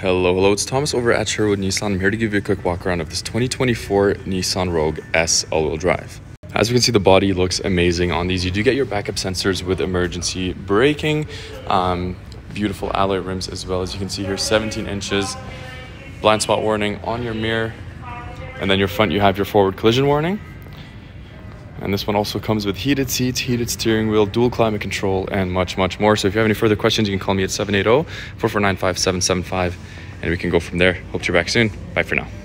Hello, hello, it's Thomas over at Sherwood Nissan. I'm here to give you a quick walk around of this 2024 Nissan Rogue S all-wheel drive. As you can see, the body looks amazing on these. You do get your backup sensors with emergency braking, um, beautiful alloy rims as well. As you can see here, 17 inches, blind spot warning on your mirror, and then your front you have your forward collision warning. And this one also comes with heated seats, heated steering wheel, dual climate control, and much, much more. So if you have any further questions, you can call me at 780 449 5775 and we can go from there. Hope you're back soon. Bye for now.